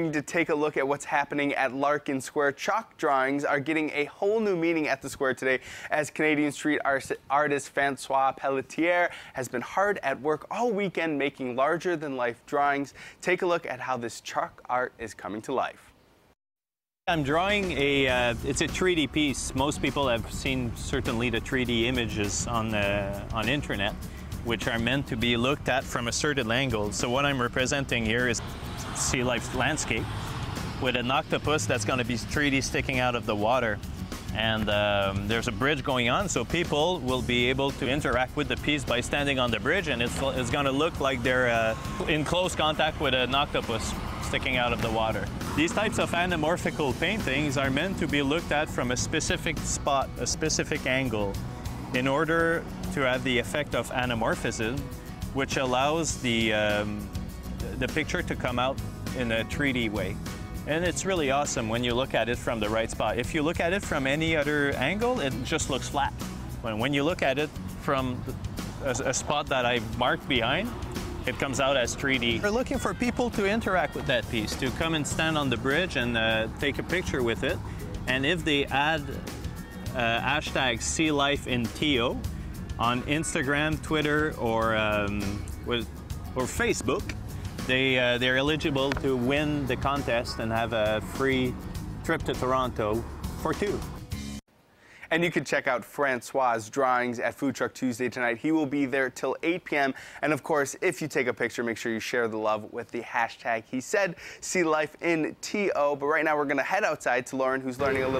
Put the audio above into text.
To take a look at what's happening at Larkin Square, chalk drawings are getting a whole new meaning at the square today as Canadian street artist Francois Pelletier has been hard at work all weekend making larger than life drawings. Take a look at how this chalk art is coming to life. I'm drawing a, uh, it's a 3D piece. Most people have seen certainly the 3D images on, the, on internet, which are meant to be looked at from a certain angle. So what I'm representing here is sea life landscape with an octopus that's going to be 3D sticking out of the water. And um, there's a bridge going on, so people will be able to interact with the piece by standing on the bridge, and it's, it's going to look like they're uh, in close contact with an octopus sticking out of the water. These types of anamorphical paintings are meant to be looked at from a specific spot, a specific angle, in order to have the effect of anamorphism, which allows the, um, the picture to come out in a 3D way. And it's really awesome when you look at it from the right spot. If you look at it from any other angle, it just looks flat. When, when you look at it from a, a spot that I've marked behind, it comes out as 3D. We're looking for people to interact with that piece, to come and stand on the bridge and uh, take a picture with it. And if they add uh, hashtag Sea Life in TO on Instagram, Twitter, or, um, or Facebook, they, uh, they're eligible to win the contest and have a free trip to Toronto for two. And you can check out Francois' drawings at Food Truck Tuesday tonight. He will be there till 8 p.m. And of course, if you take a picture, make sure you share the love with the hashtag he said, Sea Life in TO. But right now, we're going to head outside to Lauren, who's learning a little.